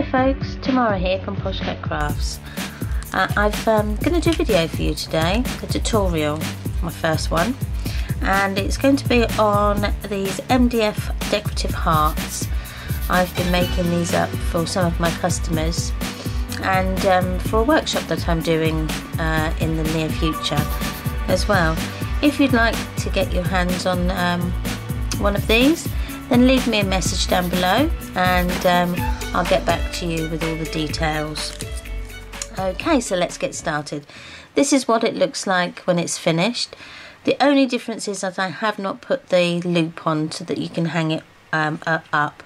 Hi folks, Tamara here from Poshcat Crafts. Uh, I've um, going to do a video for you today, a tutorial, my first one, and it's going to be on these MDF decorative hearts. I've been making these up for some of my customers and um, for a workshop that I'm doing uh, in the near future as well. If you'd like to get your hands on um, one of these, then leave me a message down below and um, I'll get back to you with all the details. Okay, so let's get started. This is what it looks like when it's finished. The only difference is that I have not put the loop on so that you can hang it um, up.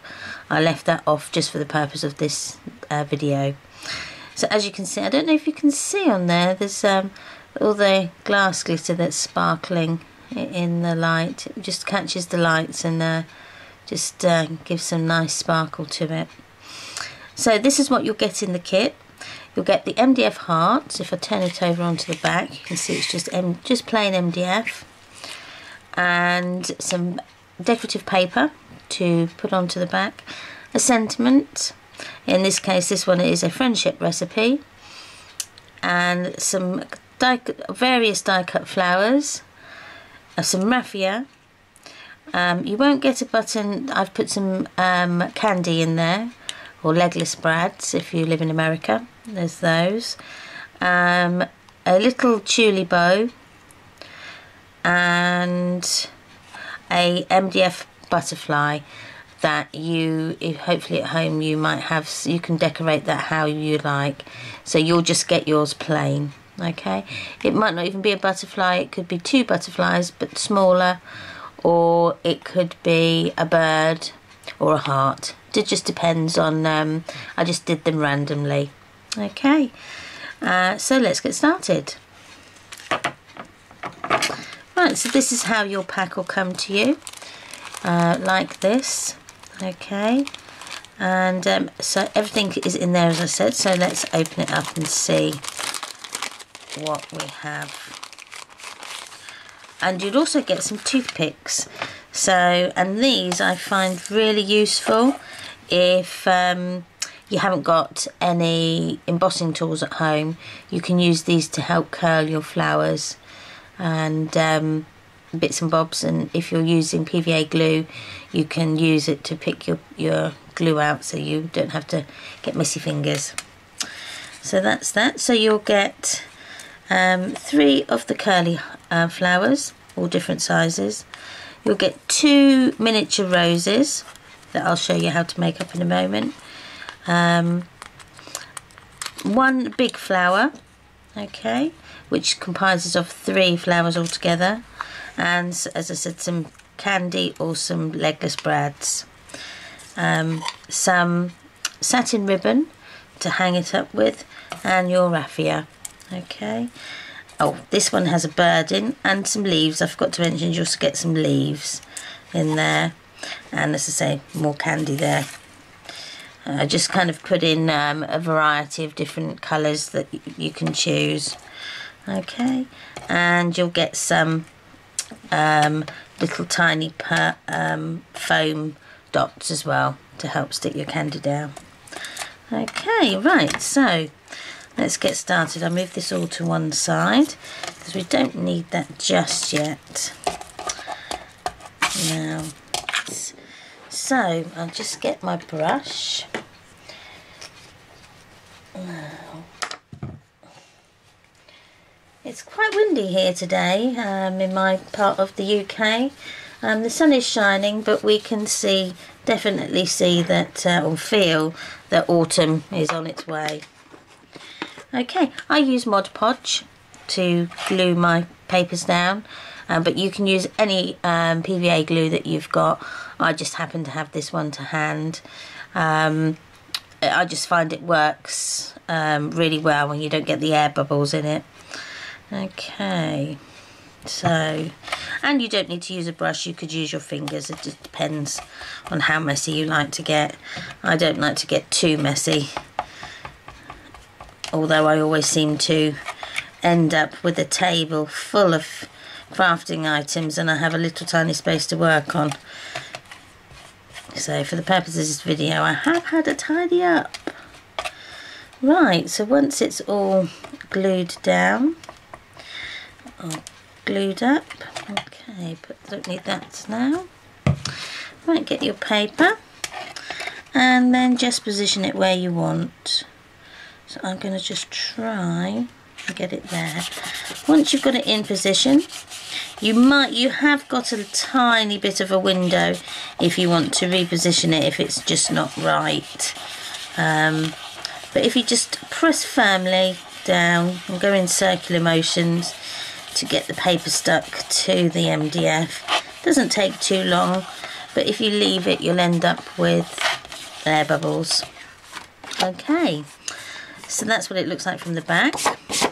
I left that off just for the purpose of this uh, video. So as you can see, I don't know if you can see on there, there's um, all the glass glitter that's sparkling in the light. It just catches the lights and uh, just uh, some nice sparkle to it. So this is what you'll get in the kit. You'll get the MDF hearts. If I turn it over onto the back, you can see it's just M just plain MDF. And some decorative paper to put onto the back. A sentiment. In this case, this one is a friendship recipe. And some die, various die-cut flowers. Uh, some raffia. Um, you won't get a button. I've put some um, candy in there or legless brads if you live in America. There's those. Um, a little tulip bow and a MDF butterfly that you hopefully at home you might have you can decorate that how you like so you'll just get yours plain okay it might not even be a butterfly it could be two butterflies but smaller or it could be a bird or a heart it just depends on, um, I just did them randomly. Okay, uh, so let's get started. Right, so this is how your pack will come to you, uh, like this, okay. And um, so everything is in there as I said, so let's open it up and see what we have. And you'd also get some toothpicks. So, and these I find really useful if um, you haven't got any embossing tools at home, you can use these to help curl your flowers and um, bits and bobs. And if you're using PVA glue, you can use it to pick your, your glue out so you don't have to get messy fingers. So that's that. So you'll get um, three of the curly uh, flowers, all different sizes. You'll get two miniature roses that I'll show you how to make up in a moment. Um, one big flower, okay, which comprises of three flowers altogether, and as I said, some candy or some legless brads. Um, some satin ribbon to hang it up with, and your raffia, okay. Oh, this one has a bird in and some leaves. I forgot to mention you also get some leaves in there. And as I say more candy there. I just kind of put in um, a variety of different colours that you can choose. Okay. And you'll get some um, little tiny per, um, foam dots as well to help stick your candy down. Okay right so let's get started I'll move this all to one side because we don't need that just yet now so I'll just get my brush. Now, it's quite windy here today um, in my part of the UK. Um, the sun is shining, but we can see, definitely see that, uh, or feel that autumn is on its way. Okay, I use Mod Podge to glue my papers down um, but you can use any um, PVA glue that you've got. I just happen to have this one to hand. Um, I just find it works um, really well when you don't get the air bubbles in it. Okay, so, and you don't need to use a brush, you could use your fingers, it just depends on how messy you like to get. I don't like to get too messy, although I always seem to end up with a table full of crafting items and I have a little tiny space to work on. So for the purposes of this video I have had a tidy up. Right, so once it's all glued down, glued up, okay, but don't need that now. Right, get your paper and then just position it where you want. So I'm going to just try and get it there. Once you've got it in position, you might you have got a tiny bit of a window if you want to reposition it if it's just not right. Um, but if you just press firmly down and go in circular motions to get the paper stuck to the MDF, doesn't take too long but if you leave it you'll end up with air bubbles. Okay, so that's what it looks like from the back.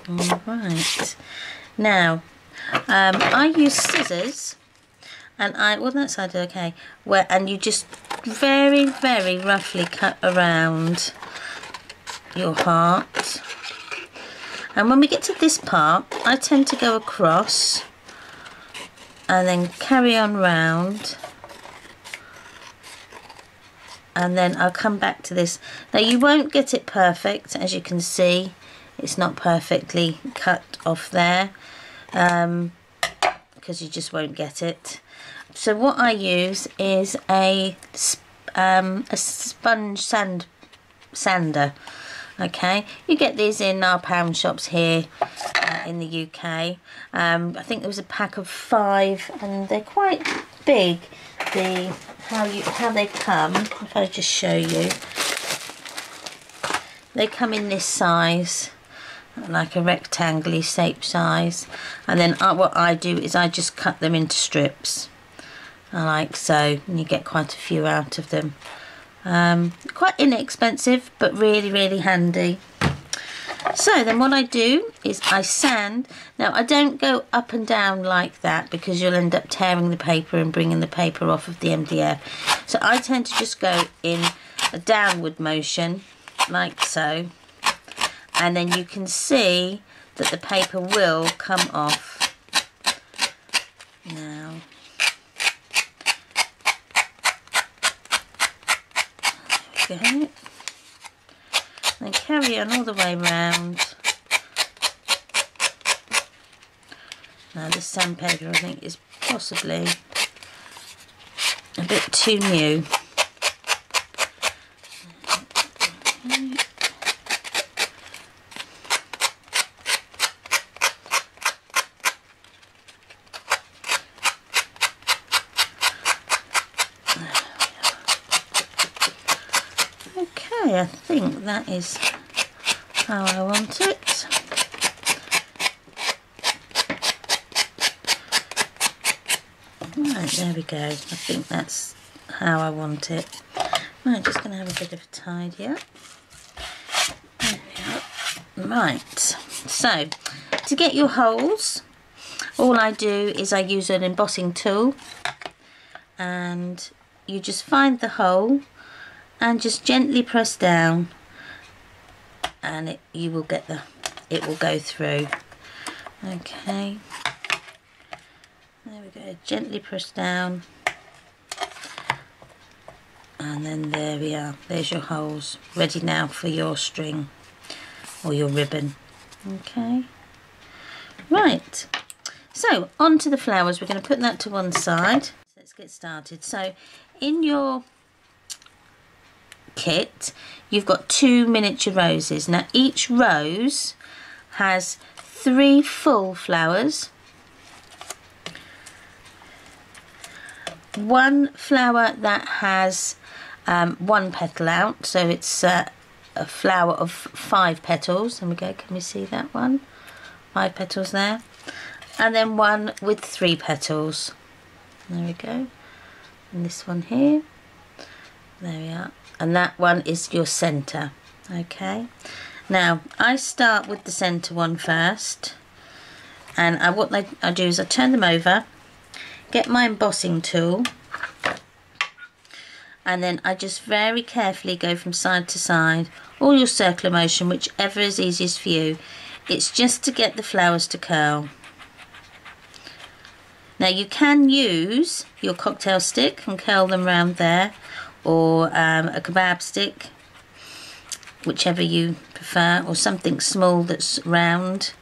All right, now um, I use scissors and I, well that's that side okay, where and you just very very roughly cut around your heart. And when we get to this part I tend to go across and then carry on round and then I'll come back to this. Now you won't get it perfect as you can see. It's not perfectly cut off there um, because you just won't get it. So what I use is a um, a sponge sand sander okay? You get these in our pound shops here uh, in the UK um, I think there was a pack of five and they're quite big. The how you how they come if I just show you. They come in this size like a rectangular shape size. And then uh, what I do is I just cut them into strips. Like so and you get quite a few out of them. Um, quite inexpensive but really really handy so then what I do is I sand. Now I don't go up and down like that because you'll end up tearing the paper and bringing the paper off of the MDF. So I tend to just go in a downward motion like so. And then you can see that the paper will come off. Now there we go and carry on all the way round. Now this sandpaper I think is possibly a bit too new. I think that is how I want it. Right, there we go. I think that's how I want it. Right, just going to have a bit of a tidy up. Right, so to get your holes, all I do is I use an embossing tool and you just find the hole and just gently press down and it, you will get the it will go through. Okay. There we go. Gently press down. And then there we are. There's your holes. Ready now for your string or your ribbon. Okay. Right. So on to the flowers. We're going to put that to one side. Let's get started. So in your kit, you've got two miniature roses. Now each rose has three full flowers, one flower that has um, one petal out, so it's uh, a flower of five petals. There we go, can we see that one? Five petals there. And then one with three petals. There we go. And this one here. There we are and that one is your center okay. Now I start with the center one first and I, what I, I do is I turn them over get my embossing tool and then I just very carefully go from side to side or your circular motion whichever is easiest for you. It's just to get the flowers to curl. Now you can use your cocktail stick and curl them round there or um, a kebab stick whichever you prefer or something small that's round.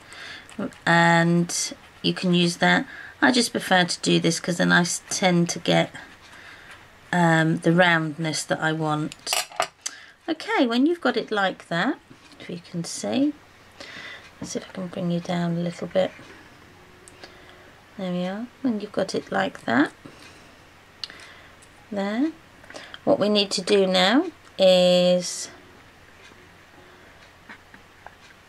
And you can use that. I just prefer to do this because then I tend to get um, the roundness that I want. Okay when you've got it like that if you can see. Let's see if I can bring you down a little bit. There we are. When you've got it like that. There what we need to do now is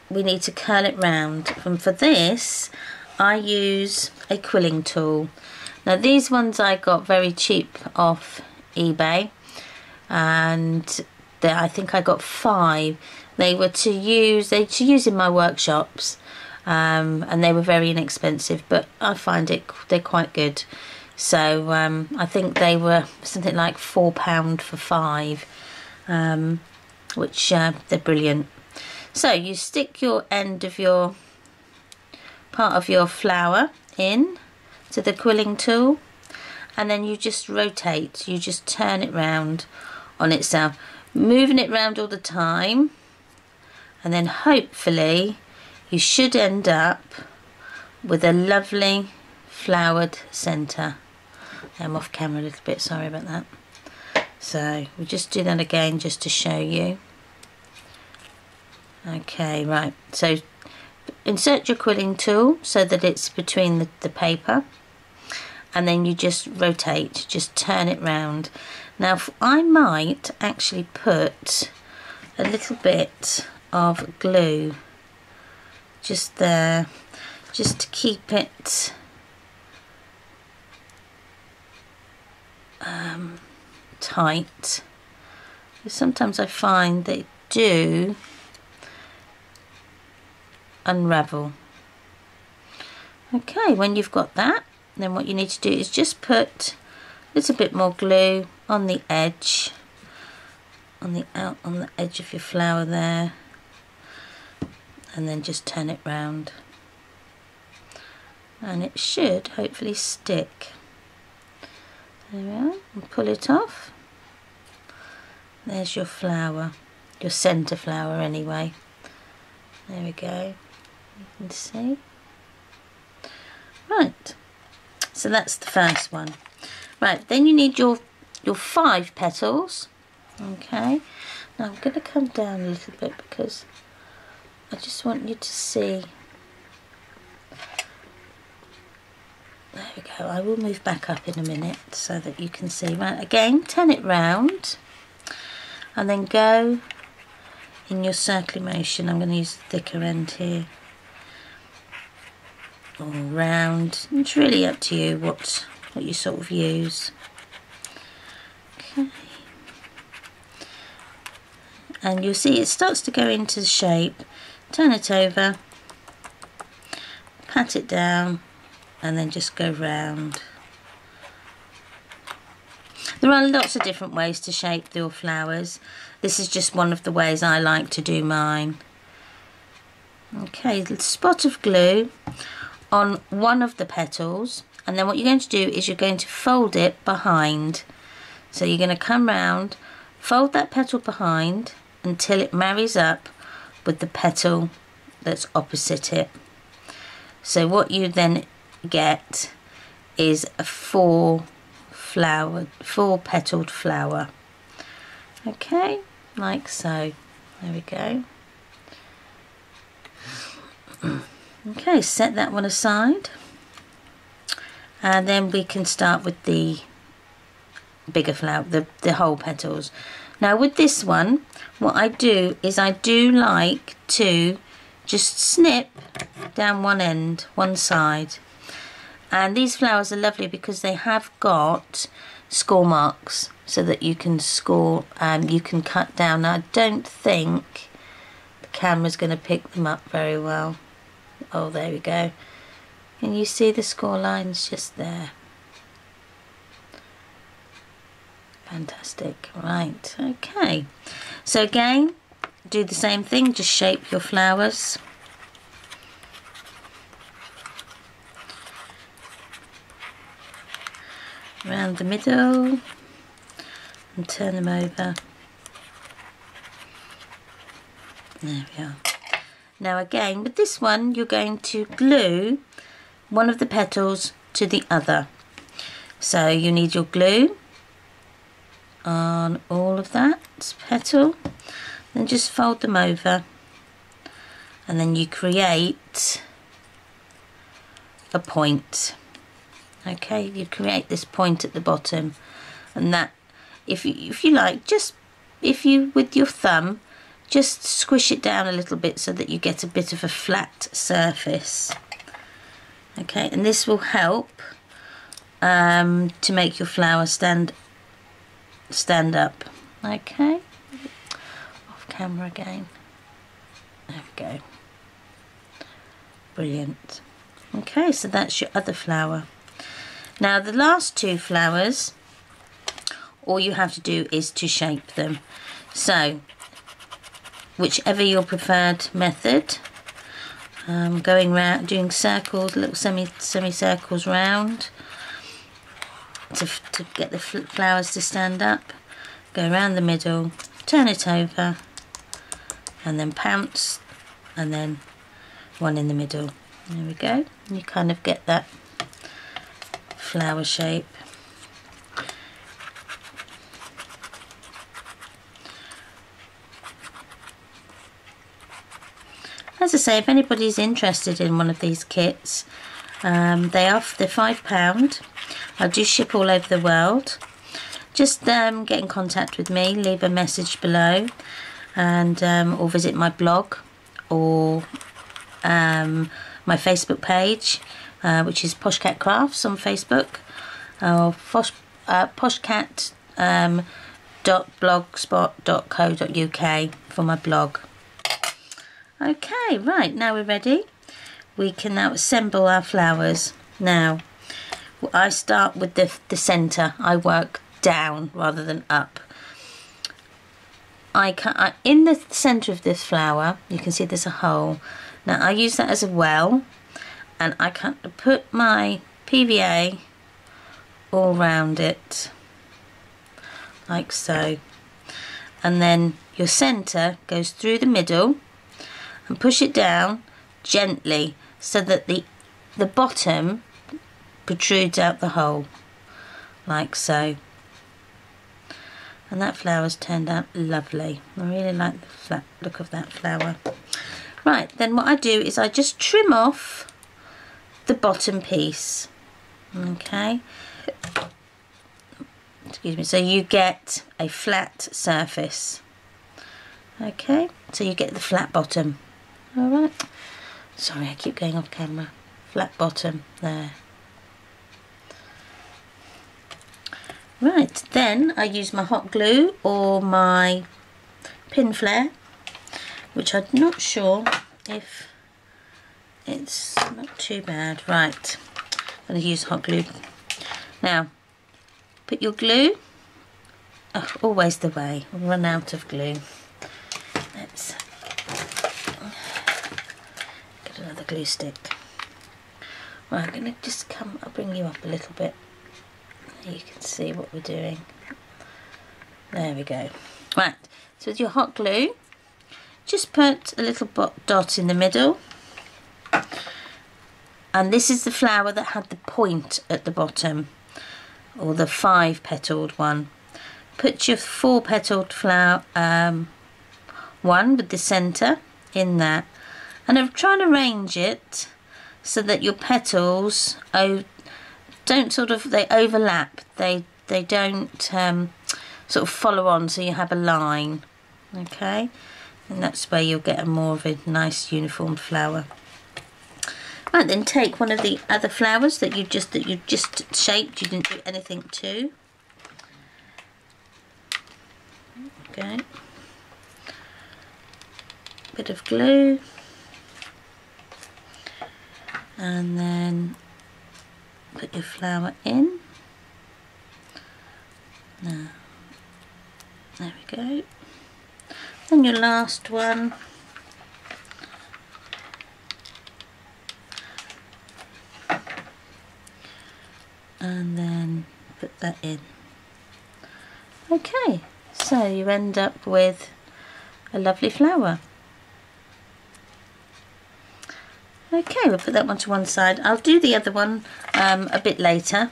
we need to curl it round. And for this I use a quilling tool. Now these ones I got very cheap off eBay and I think I got five. They were to use they to use in my workshops um, and they were very inexpensive but I find it they're quite good so um, I think they were something like four pound for five um, which uh, they're brilliant. So you stick your end of your part of your flower in to the quilling tool and then you just rotate, you just turn it round on itself, moving it round all the time and then hopefully you should end up with a lovely flowered centre. I'm off camera a little bit, sorry about that. So we just do that again just to show you. Okay, right. So insert your quilling tool so that it's between the, the paper and then you just rotate, just turn it round. Now I might actually put a little bit of glue just there, just to keep it um, tight. Sometimes I find they do unravel. Okay, when you've got that, then what you need to do is just put a little bit more glue on the edge, on the out on the edge of your flower there, and then just turn it round. And it should hopefully stick. There we are, and pull it off. There's your flower, your centre flower anyway. There we go you can see. Right, so that's the first one. Right, then you need your, your five petals. Okay, now I'm going to come down a little bit because I just want you to see. There we go. I will move back up in a minute so that you can see. Right, again, turn it round and then go in your circular motion. I'm going to use the thicker end here all round. It's really up to you what, what you sort of use. Okay. And you'll see it starts to go into shape. Turn it over, pat it down, and then just go round. There are lots of different ways to shape your flowers. This is just one of the ways I like to do mine. Okay, the spot of glue on one of the petals and then what you're going to do is you're going to fold it behind so you're going to come round fold that petal behind until it marries up with the petal that's opposite it so what you then get is a four flower four petaled flower okay like so there we go Okay, set that one aside. And then we can start with the bigger flower, the, the whole petals. Now with this one, what I do is I do like to just snip down one end, one side. And these flowers are lovely because they have got score marks so that you can score, um, you can cut down. I don't think the camera's going to pick them up very well. Oh, there we go. Can you see the score lines just there? Fantastic. Right, okay. So again, do the same thing, just shape your flowers. Around the middle and turn them over. There we are. Now again, with this one, you're going to glue one of the petals to the other. So you need your glue on all of that petal. Then just fold them over. And then you create a point. Okay, you create this point at the bottom. And that, if you, if you like, just if you, with your thumb, just squish it down a little bit so that you get a bit of a flat surface. Okay and this will help um, to make your flower stand stand up. Okay. Off camera again. There we go. Brilliant. Okay so that's your other flower now the last two flowers all you have to do is to shape them so whichever your preferred method. Um, going round, doing circles, little semi semicircles round to, to get the flowers to stand up. Go around the middle, turn it over, and then pounce, and then one in the middle. There we go. You kind of get that flower shape. as I say if anybody's interested in one of these kits um, they are they're five pound. I do ship all over the world. Just um, get in contact with me leave a message below and um, or visit my blog or um, my Facebook page uh, which is Poshcat Crafts on Facebook or Posh, uh, um, for my blog Okay, right, now we're ready. We can now assemble our flowers. Now, I start with the, the centre. I work down rather than up. I can I, in the centre of this flower, you can see there's a hole. Now I use that as a well, and I can put my PVA all round it, like so. And then your centre goes through the middle and push it down gently so that the the bottom protrudes out the hole like so. And that flower's turned out lovely. I really like the look of that flower. Right then what I do is I just trim off the bottom piece okay excuse me so you get a flat surface okay so you get the flat bottom Alright. Sorry, I keep going off camera. Flat bottom there. Right, then I use my hot glue or my Pinflair which I'm not sure if it's not too bad. Right, I'm going to use hot glue. Now, put your glue, oh, always the way, run out of glue. Let's get another glue stick. Right, I'm going to just come, I'll bring you up a little bit. You can see what we're doing. There we go. Right, so with your hot glue, just put a little dot in the middle. And this is the flower that had the point at the bottom, or the five petaled one. Put your four petaled flower um, one with the centre in there and I'm trying to arrange it so that your petals don't sort of they overlap. They they don't um, sort of follow on so you have a line okay? And that's where you'll get a more of a nice uniform flower right then take one of the other flowers that you just that you just shaped. You didn't do anything to. Okay. Bit of glue. And then put your flower in. Now there we go. Then your last one and then put that in okay so you end up with a lovely flower Okay, we'll put that one to one side. I'll do the other one um, a bit later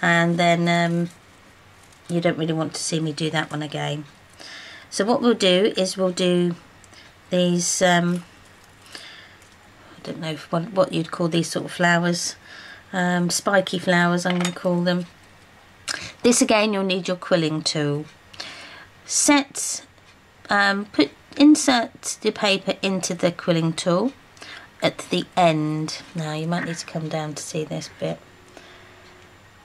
and then um, you don't really want to see me do that one again. So what we'll do is we'll do these, um, I don't know what, what you'd call these sort of flowers, um, spiky flowers I'm going to call them. This again you'll need your quilling tool. Set, um, put insert the paper into the quilling tool at the end. Now you might need to come down to see this bit.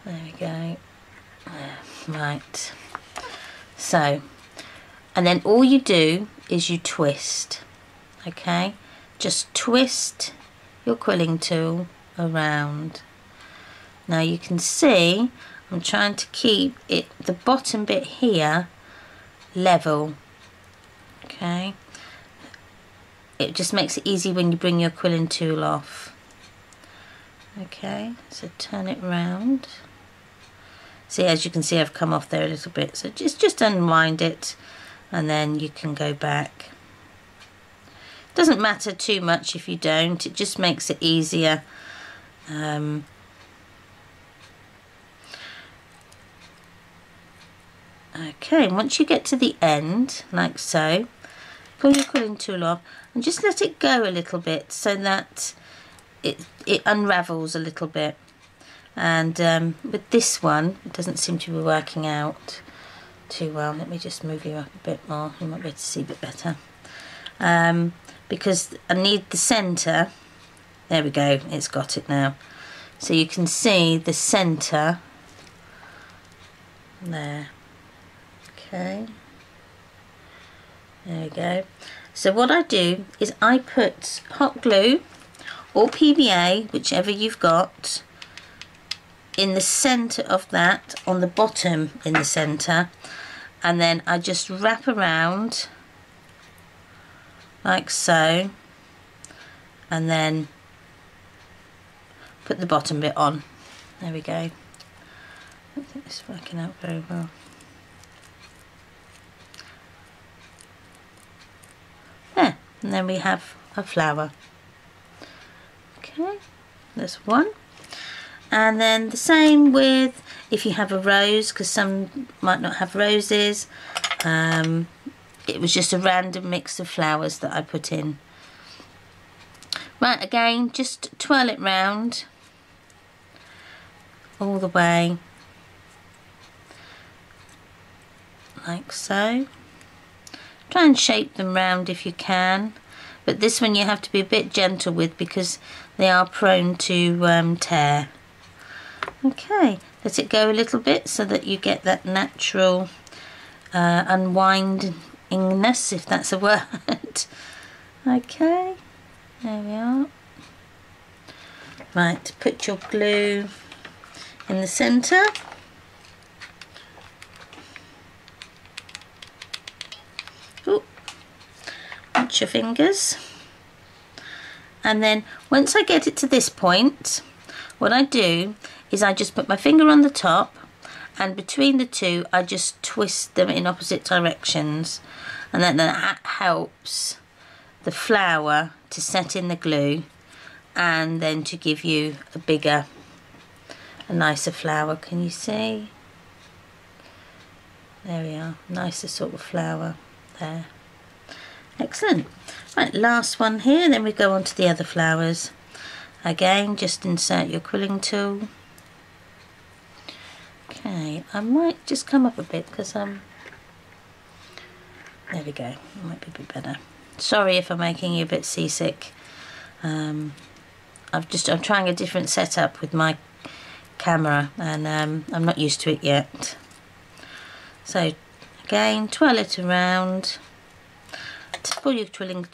There we go. Right. So, and then all you do is you twist. Okay? Just twist your quilling tool around. Now you can see I'm trying to keep it the bottom bit here level okay? It just makes it easy when you bring your quilling tool off. Okay so turn it round. See as you can see I've come off there a little bit so just just unwind it and then you can go back. Doesn't matter too much if you don't it just makes it easier um, okay once you get to the end like so pull your quilling tool off and just let it go a little bit so that it, it unravels a little bit. And um, with this one it doesn't seem to be working out too well. Let me just move you up a bit more. You might be able to see a bit better. Um, because I need the centre there we go. It's got it now. So you can see the centre there okay. There we go. So what I do is I put hot glue or PVA whichever you've got in the center of that on the bottom in the center and then I just wrap around like so and then put the bottom bit on. There we go. I think this is working out very well there and then we have a flower. Okay there's one. And then the same with if you have a rose because some might not have roses. Um, it was just a random mix of flowers that I put in. Right again just twirl it round all the way. Like so try and shape them round if you can but this one you have to be a bit gentle with because they are prone to um, tear Okay, let it go a little bit so that you get that natural uh, unwindingness, if that's a word. okay, there we are. Right, put your glue in the centre. Your fingers. And then once I get it to this point, what I do is I just put my finger on the top and between the two I just twist them in opposite directions. And then that helps the flower to set in the glue and then to give you a bigger a nicer flower can you see? There we are. Nicer sort of flower there excellent right last one here then we go on to the other flowers again just insert your quilling tool Okay, I might just come up a bit because I'm... Um, there we go, it might be a bit better. Sorry if I'm making you a bit seasick. Um, I've just I'm trying a different setup with my camera and um, I'm not used to it yet. So again, twirl it around. Pull your quilling,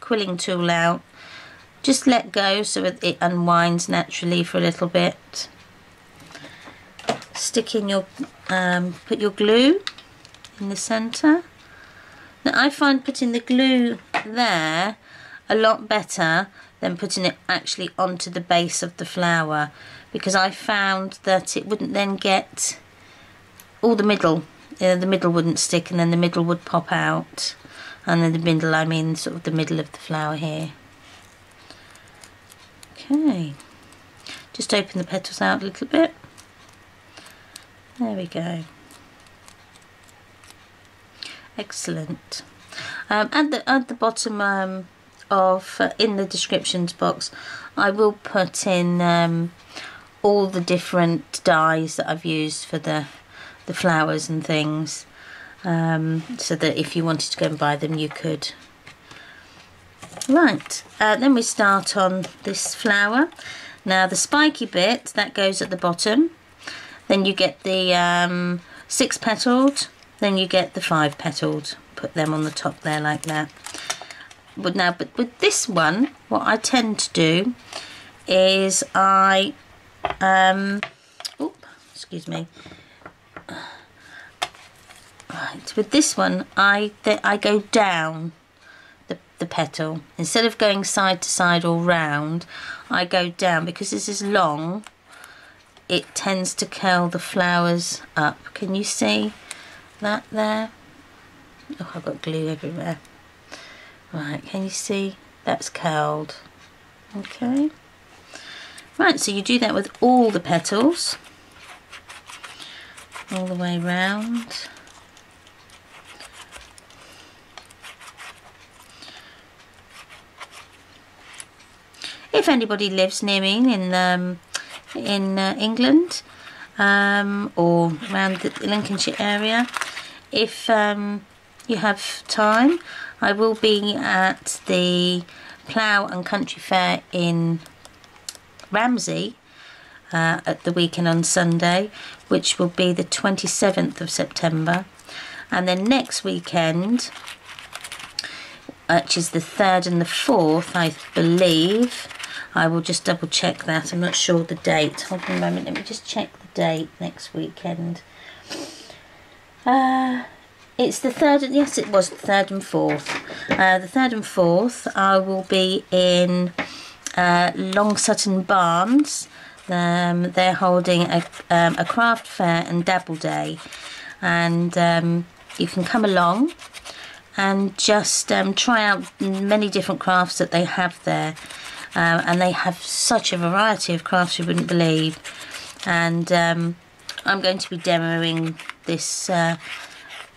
quilling tool out. Just let go so it unwinds naturally for a little bit stick in your, um, put your glue in the centre. Now I find putting the glue there a lot better than putting it actually onto the base of the flower because I found that it wouldn't then get all the middle, you know, the middle wouldn't stick and then the middle would pop out and then the middle I mean sort of the middle of the flower here. Okay, just open the petals out a little bit. There we go. Excellent. Um, at the at the bottom um, of uh, in the descriptions box, I will put in um, all the different dies that I've used for the the flowers and things, um, so that if you wanted to go and buy them, you could. Right, uh, then we start on this flower. Now the spiky bit that goes at the bottom. Then you get the um, six petaled. Then you get the five petaled. Put them on the top there like that. But now, but with this one, what I tend to do is I, um, oop, excuse me. Right, with this one, I I go down the, the petal. Instead of going side to side or round, I go down because this is long. It tends to curl the flowers up. Can you see that there? Oh, I've got glue everywhere. Right, can you see? That's curled. Okay. Right, so you do that with all the petals. All the way round. If anybody lives near me in um, in uh, England um, or around the Lincolnshire area, if um, you have time, I will be at the Plough and Country Fair in Ramsey uh, at the weekend on Sunday, which will be the 27th of September. And then next weekend, which is the 3rd and the 4th, I believe, I will just double check that. I'm not sure the date. Hold on a moment. Let me just check the date next weekend. Uh, it's the third. Yes, it was the third and fourth. Uh, the third and fourth. I will be in uh, Long Sutton Barns. Um, they're holding a, um, a craft fair and dabble day, and um, you can come along and just um, try out many different crafts that they have there um, and they have such a variety of crafts you wouldn't believe. And um, I'm going to be demoing this uh,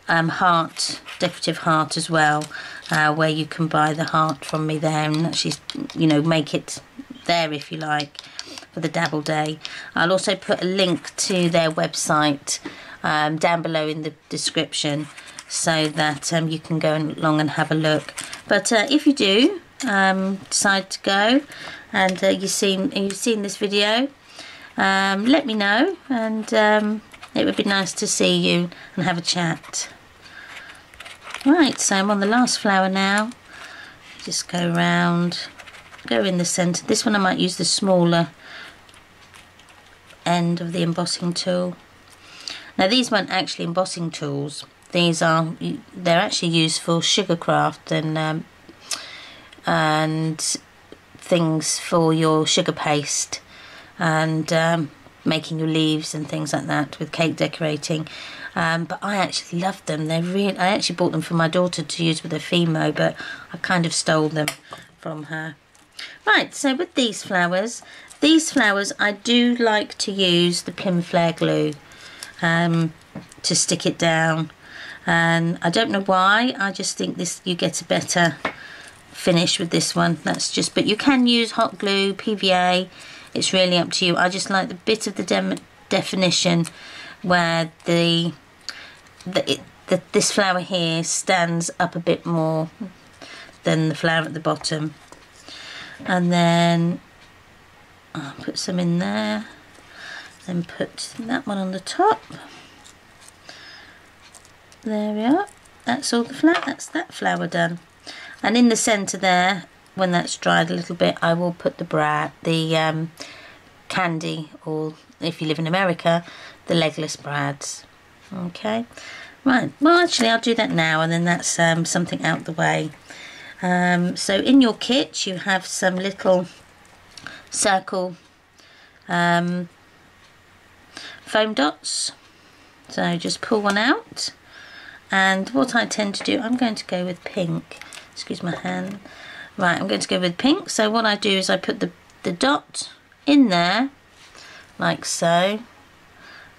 um, heart decorative heart as well uh, where you can buy the heart from me there and actually you know make it there if you like for the dabble day. I'll also put a link to their website um, down below in the description so that um, you can go along and have a look. But uh, if you do um, decide to go. And uh, you've seen you've seen this video. Um, let me know. And um, it would be nice to see you and have a chat. Right so I'm on the last flower now. Just go around go in the center this one I might use the smaller end of the embossing tool. Now these weren't actually embossing tools. These are they're actually used for sugar craft and um, and things for your sugar paste and um, making your leaves and things like that with cake decorating. Um, but I actually love them. They're really. I actually bought them for my daughter to use with her Fimo, but I kind of stole them from her. Right, so with these flowers, these flowers I do like to use the Pinflair glue um, to stick it down. And I don't know why, I just think this you get a better finish with this one that's just but you can use hot glue PVA it's really up to you. I just like the bit of the definition where the, the, it, the this flower here stands up a bit more than the flower at the bottom. And then I'll put some in there then put that one on the top. There we are that's all the flower that's that flower done and in the center there when that's dried a little bit I will put the brad the um, candy or if you live in America the legless brads. Okay? Right. Well actually I'll do that now and then that's um, something out the way. Um, so in your kit you have some little circle um, foam dots. So just pull one out. And what I tend to do I'm going to go with pink excuse my hand. Right I'm going to go with pink. So what I do is I put the the dot in there like so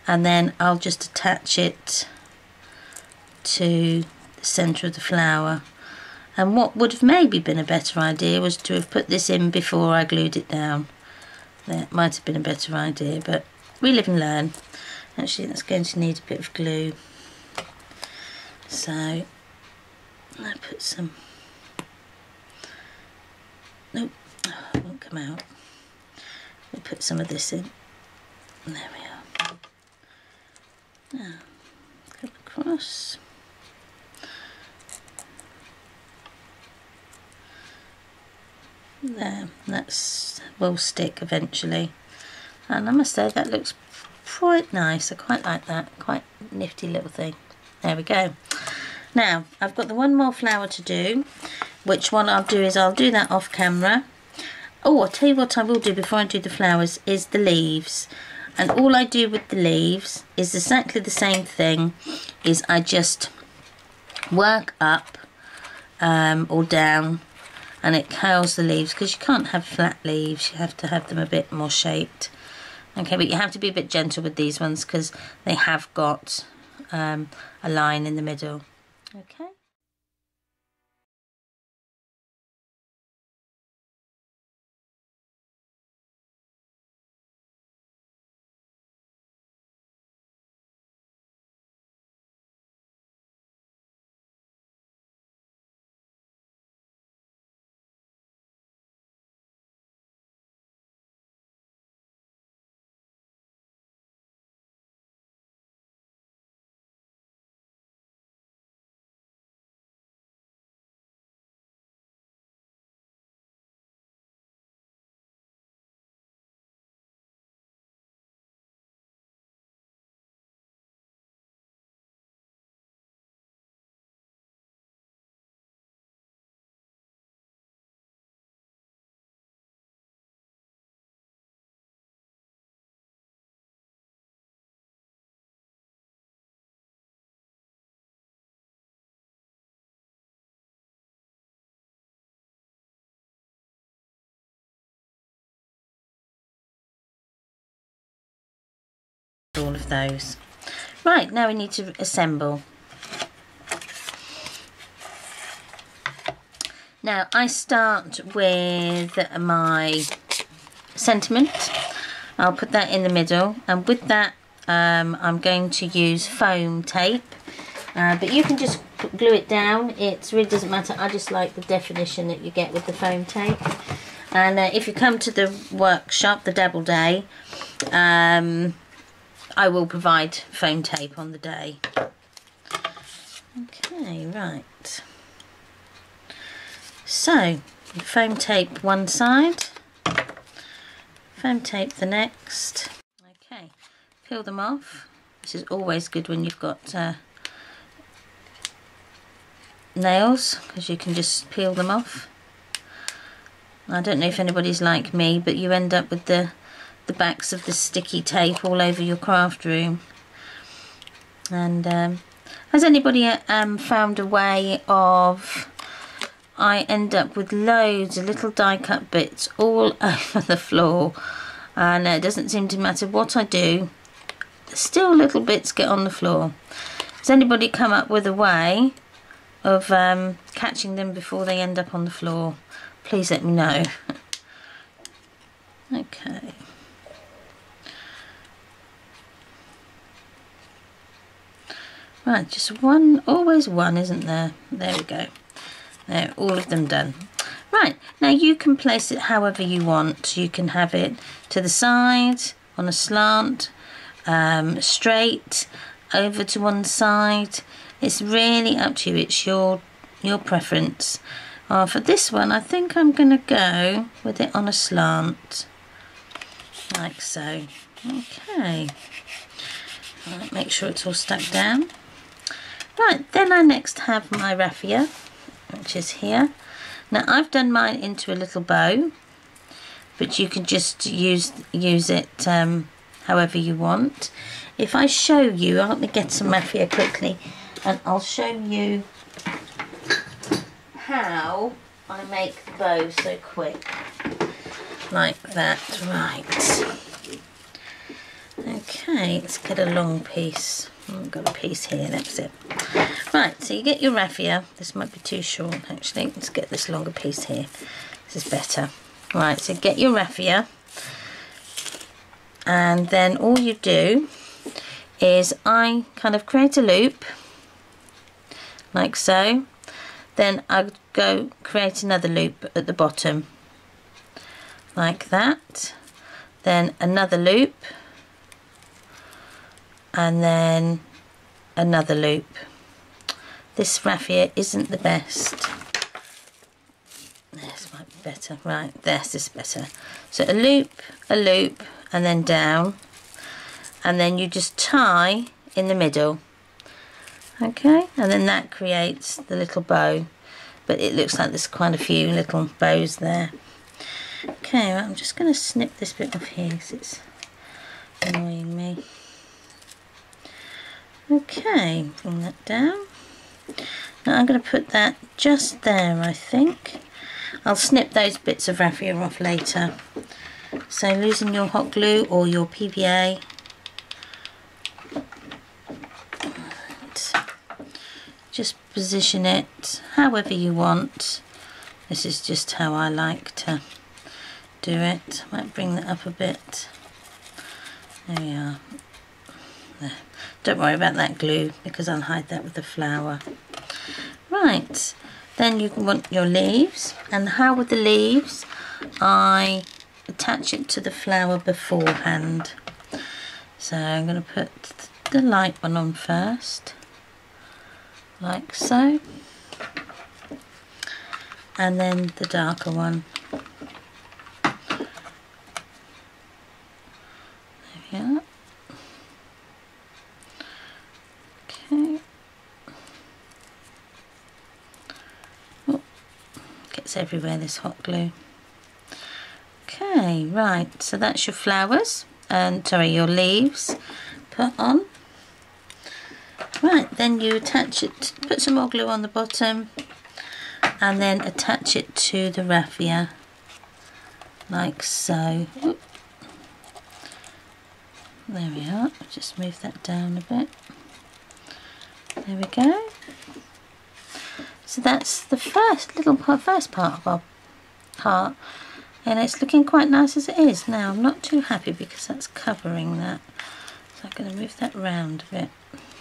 and then I'll just attach it to the centre of the flower. And what would have maybe been a better idea was to have put this in before I glued it down. That might have been a better idea but we live and learn. Actually that's going to need a bit of glue. So I put some nope. Oh, it won't come out. We put some of this in. There we are. Now come across. There. That's will stick eventually. And I must say that looks quite nice. I quite like that. Quite nifty little thing. There we go. Now I've got the one more flower to do which one I'll do is I'll do that off camera. Oh I'll tell you what I will do before I do the flowers is the leaves. And all I do with the leaves is exactly the same thing is I just work up um, or down and it curls the leaves because you can't have flat leaves you have to have them a bit more shaped. Okay but you have to be a bit gentle with these ones because they have got um, a line in the middle all of those. Right, now we need to assemble. Now I start with my sentiment. I'll put that in the middle and with that um, I'm going to use foam tape uh, but you can just glue it down it really doesn't matter I just like the definition that you get with the foam tape and uh, if you come to the workshop the Dabble Day um, I will provide foam tape on the day. Okay, right. So, foam tape one side, foam tape the next. Okay, peel them off. This is always good when you've got uh, nails because you can just peel them off. I don't know if anybody's like me, but you end up with the the backs of the sticky tape all over your craft room. And um, has anybody um, found a way of... I end up with loads of little die cut bits all over the floor. And it doesn't seem to matter what I do still little bits get on the floor. Has anybody come up with a way of um, catching them before they end up on the floor? Please let me know. Okay Right, just one, always one, isn't there? There we go. There, all of them done. Right, now you can place it however you want. You can have it to the side, on a slant, um, straight, over to one side. It's really up to you. It's your your preference. Uh, for this one, I think I'm going to go with it on a slant, like so. Okay. Right, make sure it's all stuck down. Right, then I next have my raffia, which is here. Now I've done mine into a little bow, but you can just use use it um, however you want. If I show you, let me get some raffia quickly, and I'll show you how I make the bow so quick. like that. Right. Okay, let's get a long piece. I've got a piece here, that's it. Right, so you get your raffia. This might be too short, actually. Let's get this longer piece here. This is better. Right, so get your raffia. And then all you do is I kind of create a loop, like so. Then I go create another loop at the bottom, like that. Then another loop and then another loop. This raffia isn't the best. This might be better. Right, this is better. So a loop, a loop, and then down. And then you just tie in the middle. Okay, and then that creates the little bow. But it looks like there's quite a few little bows there. Okay, well, I'm just going to snip this bit off here because it's annoying me. Okay, bring that down. Now I'm going to put that just there, I think. I'll snip those bits of raffia off later. So losing your hot glue or your PVA. Just position it however you want. This is just how I like to do it. Might bring that up a bit. There we are. There. Don't worry about that glue because I'll hide that with the flower. Right, then you want your leaves. And how with the leaves, I attach it to the flower beforehand. So I'm going to put the light one on first, like so. And then the darker one. There we are. Oh, gets everywhere this hot glue. Okay right so that's your flowers and sorry your leaves put on. Right then you attach it put some more glue on the bottom and then attach it to the raffia like so. Oop. there we are just move that down a bit there we go so that's the first little part, first part of our heart. And it's looking quite nice as it is. Now, I'm not too happy because that's covering that. So I'm going to move that round a bit.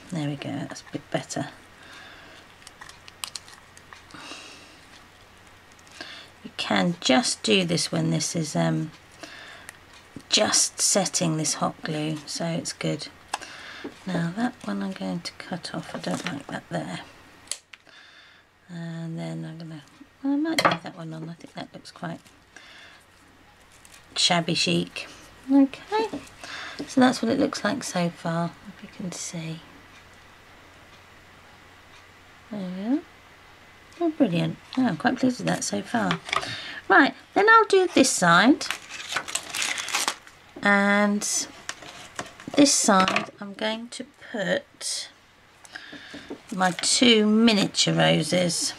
There we go, that's a bit better. You can just do this when this is um, just setting this hot glue, so it's good. Now that one I'm going to cut off, I don't like that there. And then I'm gonna well, I might leave that one on. I think that looks quite shabby chic. Okay. So that's what it looks like so far if you can see. There we are. Oh brilliant. Oh, I'm quite pleased with that so far. Right then I'll do this side. And this side I'm going to put my two miniature roses.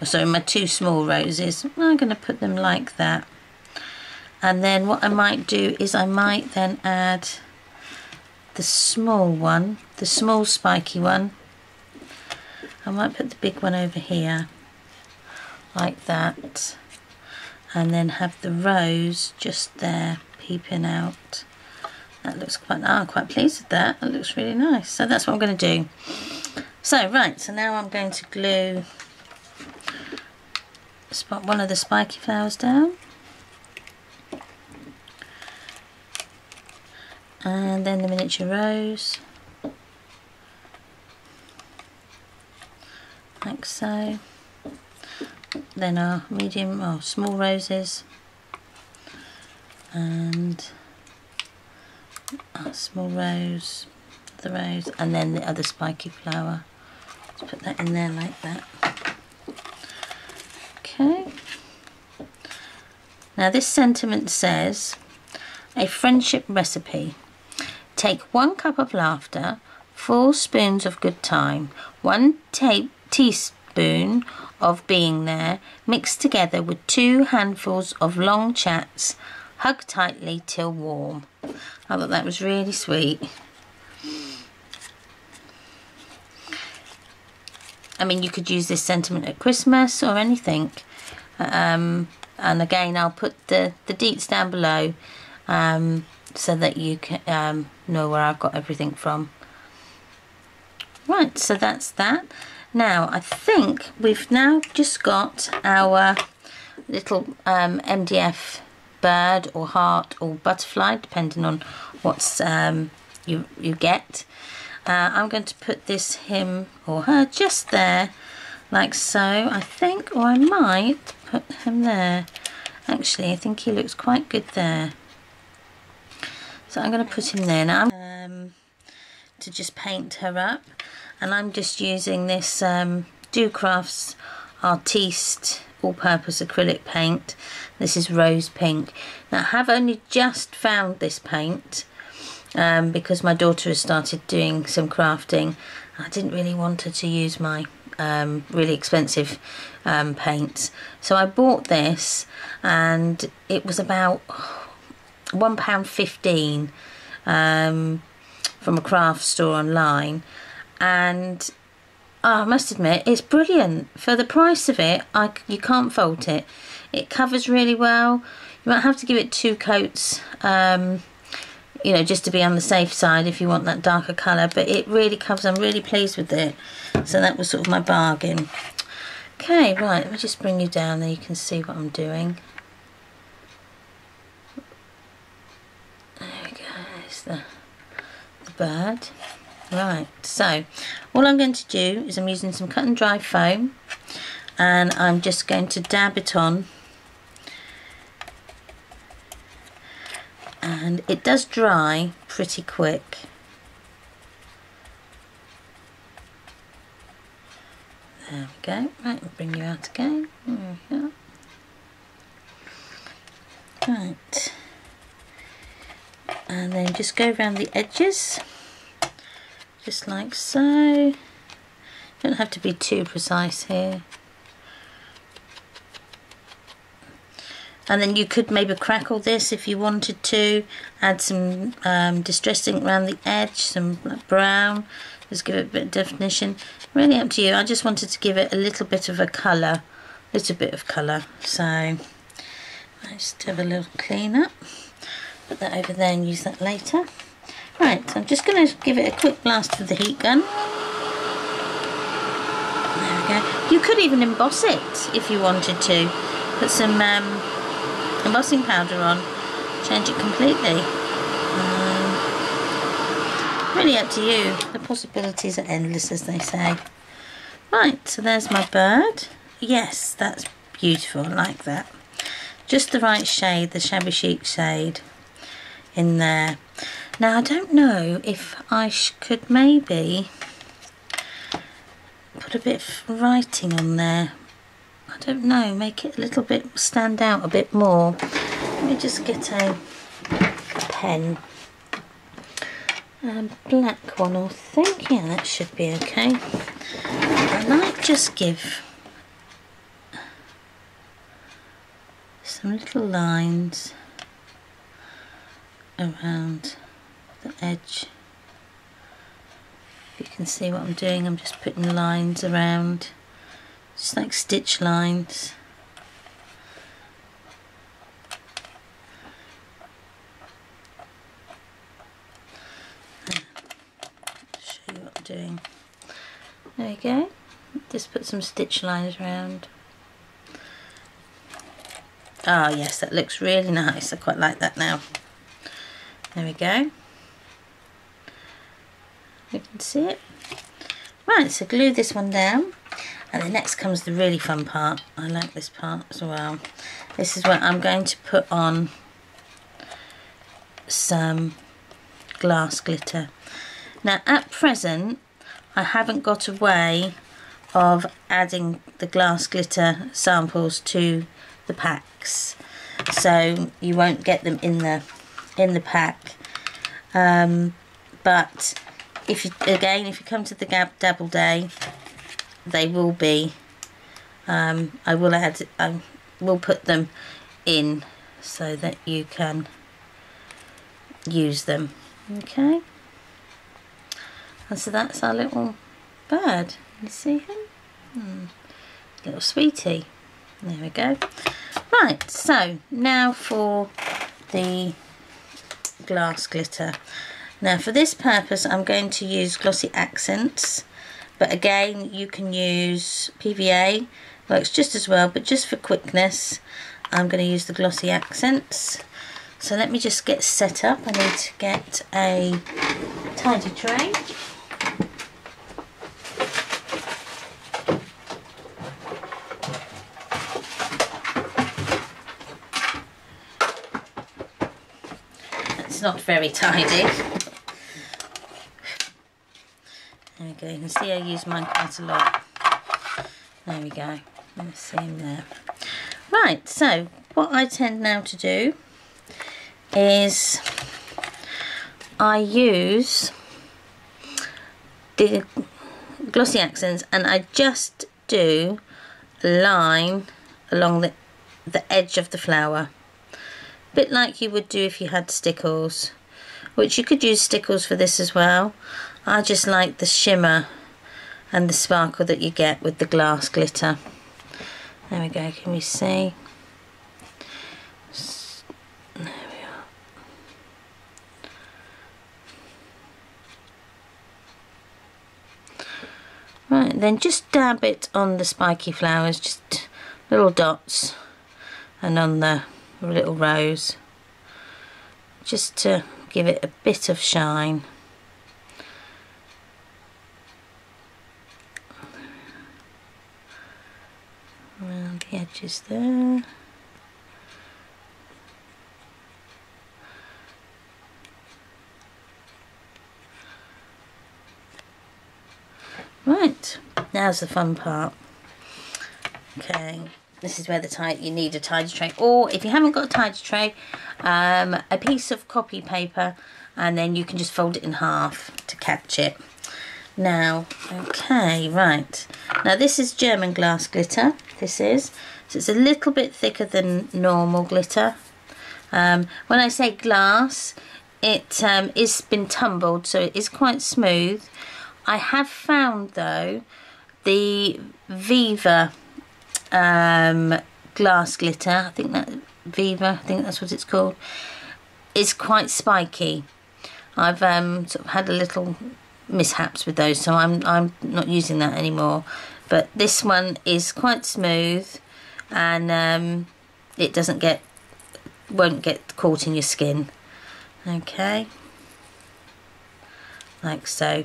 Oh, sorry my two small roses. I'm going to put them like that. And then what I might do is I might then add the small one the small spiky one. I might put the big one over here like that. And then have the rose just there peeping out that looks quite, I'm quite pleased with that. That looks really nice. So that's what I'm going to do. So, right, so now I'm going to glue spot one of the spiky flowers down. And then the miniature rose. Like so. Then our medium or small roses. And small rose, the rose, and then the other spiky flower. Let's put that in there like that. Okay. Now this sentiment says, a friendship recipe. Take one cup of laughter, four spoons of good time, one teaspoon of being there mixed together with two handfuls of long chats. Hug tightly till warm. I thought that was really sweet. I mean, you could use this sentiment at Christmas or anything. Um, and again, I'll put the, the deets down below um, so that you can um, know where I've got everything from. Right, so that's that. Now, I think we've now just got our little MDF um, bird or heart or butterfly, depending on what's um, you, you get. Uh, I'm going to put this him or her just there, like so, I think, or I might put him there. Actually, I think he looks quite good there. So I'm going to put him there now um, to just paint her up. And I'm just using this um, Do Crafts Artiste all-purpose acrylic paint. This is rose pink. Now I have only just found this paint um, because my daughter has started doing some crafting. I didn't really want her to use my um, really expensive um, paints. So I bought this and it was about £1.15 um, from a craft store online and I must admit it's brilliant. For the price of it I, you can't fault it. It covers really well. You might have to give it two coats um, you know just to be on the safe side if you want that darker colour but it really covers I'm really pleased with it. So that was sort of my bargain. Okay right let me just bring you down there. You can see what I'm doing. There we go. There's the, the bird right so all I'm going to do is I'm using some cut and dry foam and I'm just going to dab it on. And it does dry pretty quick. There we go. Right we'll bring you out again. There we go. right. And then just go around the edges just like so. Don't have to be too precise here. And then you could maybe crackle this if you wanted to. Add some um, distress ink around the edge some brown. Just give it a bit of definition. Really up to you. I just wanted to give it a little bit of a colour. A little bit of colour. So let's have a little clean up. Put that over there and use that later right so I'm just going to give it a quick blast with the heat gun there we go you could even emboss it if you wanted to put some um, embossing powder on, change it completely. Um, really up to you. The possibilities are endless, as they say. Right, so there's my bird. Yes, that's beautiful. I like that. Just the right shade, the shabby chic shade in there. Now, I don't know if I could maybe put a bit of writing on there I don't know, make it a little bit stand out a bit more. Let me just get a, a pen. A black one, I think. Yeah, that should be okay. I might just give some little lines around the edge. You can see what I'm doing, I'm just putting lines around just like stitch lines. Show you what I'm doing. There you go. Just put some stitch lines around. Ah oh, yes that looks really nice. I quite like that now. There we go you can see it right so glue this one down and then next comes the really fun part. I like this part as well. This is where I'm going to put on some glass glitter. Now at present I haven't got a way of adding the glass glitter samples to the packs so you won't get them in the in the pack um, but if you again if you come to the Gab Dabble Day they will be um, I will add I will put them in so that you can use them. Okay? And so that's our little bird. You see him? Hmm. little sweetie. There we go. Right so now for the glass glitter now for this purpose I'm going to use glossy accents but again you can use PVA works just as well but just for quickness I'm going to use the glossy accents. So let me just get set up. I need to get a tidy tray. It's not very tidy there we go. You can see I use mine quite a lot. There we go. Let's see him there right so what I tend now to do is I use the glossy accents and I just do a line along the, the edge of the flower. A bit like you would do if you had stickles which you could use stickles for this as well I just like the shimmer and the sparkle that you get with the glass glitter. There we go can we see? There we are. Right then just dab it on the spiky flowers just little dots and on the little rose just to give it a bit of shine around the edges there. Right now's the fun part. Okay this is where the tie you need a tidy tray or if you haven't got a tidy tray um, a piece of copy paper and then you can just fold it in half to catch it now okay right. Now this is German glass glitter this is. So it's a little bit thicker than normal glitter. Um, when I say glass it um, is been tumbled so it is quite smooth. I have found though the Viva um, glass glitter. I think that Viva, I think that's what it's called, is quite spiky. I've um, sort of had a little mishaps with those, so I'm I'm not using that anymore. But this one is quite smooth, and um, it doesn't get won't get caught in your skin. Okay, like so.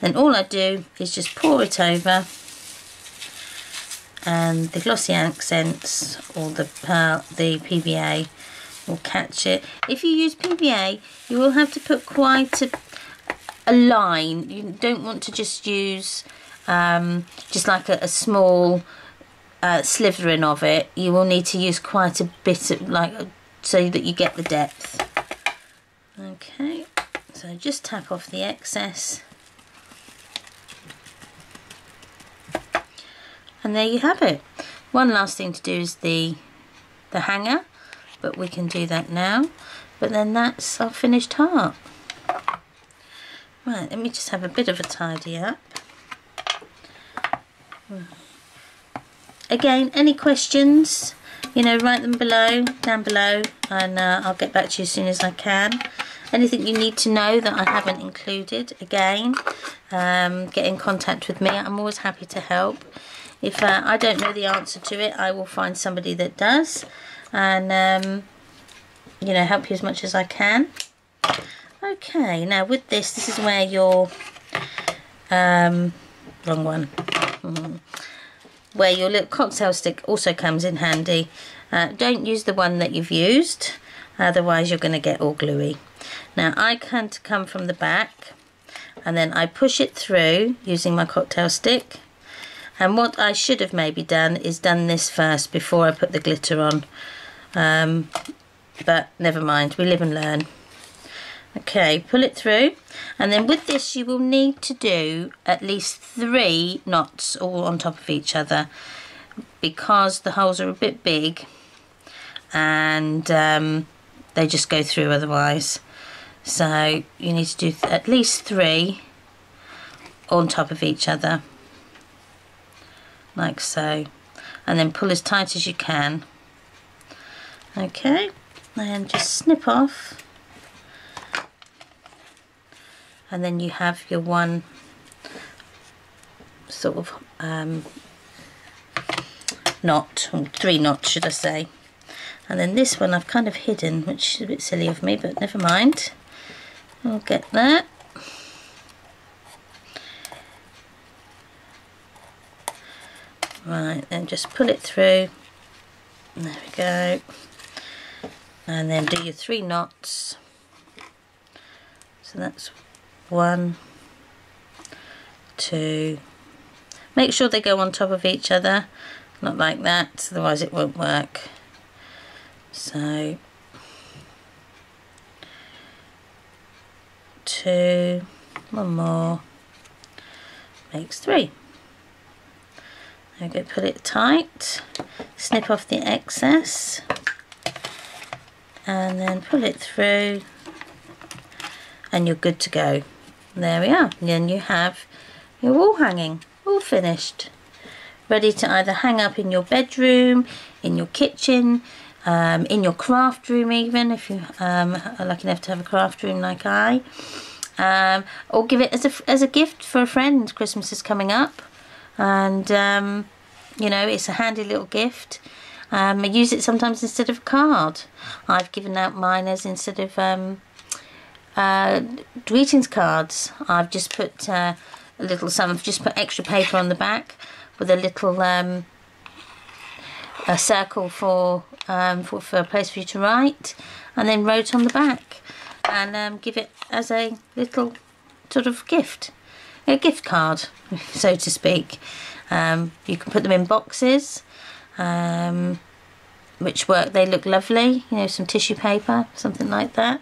Then all I do is just pour it over and the glossy accents or the pearl, the PVA will catch it. If you use PVA, you will have to put quite a, a line. You don't want to just use um, just like a, a small uh, slivering of it. You will need to use quite a bit of like so that you get the depth. Okay, so just tap off the excess. and there you have it one last thing to do is the the hanger but we can do that now but then that's our finished heart right let me just have a bit of a tidy up. Again any questions? You know write them below down below and uh, I'll get back to you as soon as I can. Anything you need to know that I haven't included again um, get in contact with me. I'm always happy to help. If uh, I don't know the answer to it, I will find somebody that does. And, um, you know, help you as much as I can. Okay, now with this, this is where your, um, wrong one, mm-hmm. where your little cocktail stick also comes in handy. Uh, don't use the one that you've used, otherwise you're going to get all gluey. Now I can come from the back and then I push it through using my cocktail stick and what I should have maybe done is done this first before I put the glitter on um, but never mind we live and learn Okay, pull it through. And then with this, you will need to do at least three knots all on top of each other because the holes are a bit big and um, they just go through otherwise. So you need to do at least three on top of each other like so and then pull as tight as you can okay and just snip off and then you have your one sort of um, knot, three knots should I say. And then this one I've kind of hidden, which is a bit silly of me, but never mind. I'll get that. Right, then just pull it through. There we go. And then do your three knots. So that's one, two. Make sure they go on top of each other, not like that, otherwise it won't work. So, two, one more, makes three. Okay, put it tight, snip off the excess, and then pull it through, and you're good to go. There we are. Then you have your wall hanging, all finished. Ready to either hang up in your bedroom, in your kitchen, um, in your craft room even, if you um, are lucky enough to have a craft room like I. Um, or give it as a, as a gift for a friend. Christmas is coming up. And, um, you know, it's a handy little gift. Um, I use it sometimes instead of a card. I've given out mine as instead of um, uh, greetings cards. I've just put uh, a little some. I've just put extra paper on the back with a little um, a circle for, um, for for a place for you to write, and then wrote on the back, and um, give it as a little sort of gift, a gift card, so to speak. Um, you can put them in boxes. Um, which work they look lovely you know some tissue paper something like that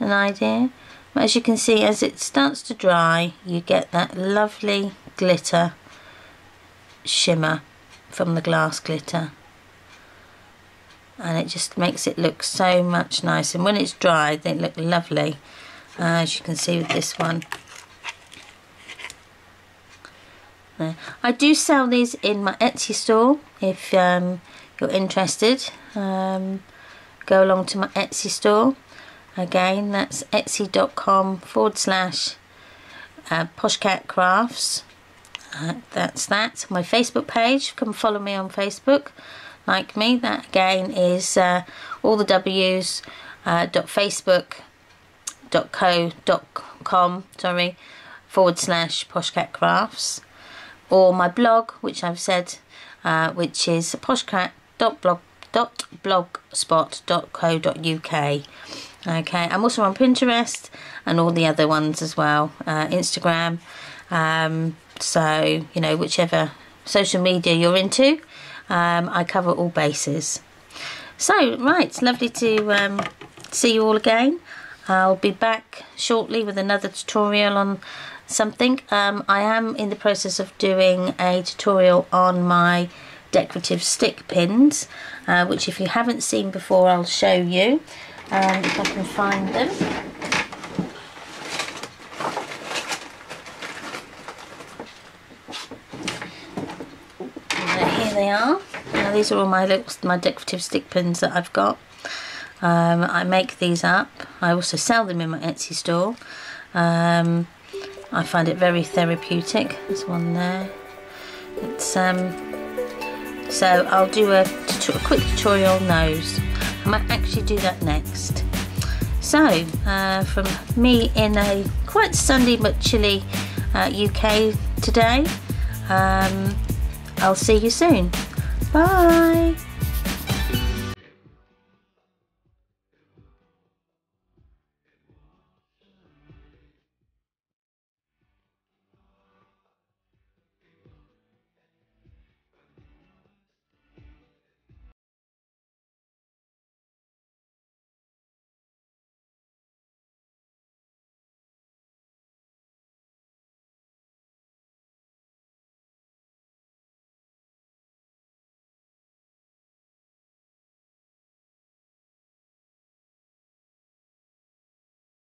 an idea. But as you can see, as it starts to dry, you get that lovely glitter shimmer from the glass glitter. And it just makes it look so much nicer. And when it's dried, they look lovely, uh, as you can see with this one. I do sell these in my Etsy store if um, you're interested. Um, go along to my Etsy store Again, that's etsy.com forward slash uh, poshcat crafts. Uh, that's that. My Facebook page, come follow me on Facebook, like me. That again is uh, all the W's uh, dot Facebook dot co dot com sorry forward slash poshcat crafts or my blog which I've said uh, which is poshcat dot blog dot blogspot dot co dot uk Okay, I'm also on Pinterest and all the other ones as well, uh, Instagram. Um, so, you know, whichever social media you're into, um, I cover all bases. So, right, lovely to um, see you all again. I'll be back shortly with another tutorial on something. Um, I am in the process of doing a tutorial on my decorative stick pins, uh, which if you haven't seen before, I'll show you um, if I can find them. here they are. Now these are all my my decorative stick pins that I've got. Um, I make these up. I also sell them in my Etsy store. Um, I find it very therapeutic. There's one there. It's um, so I'll do a, a quick tutorial on those. Might actually do that next. So, uh, from me in a quite sunny but chilly uh, UK today, um, I'll see you soon. Bye!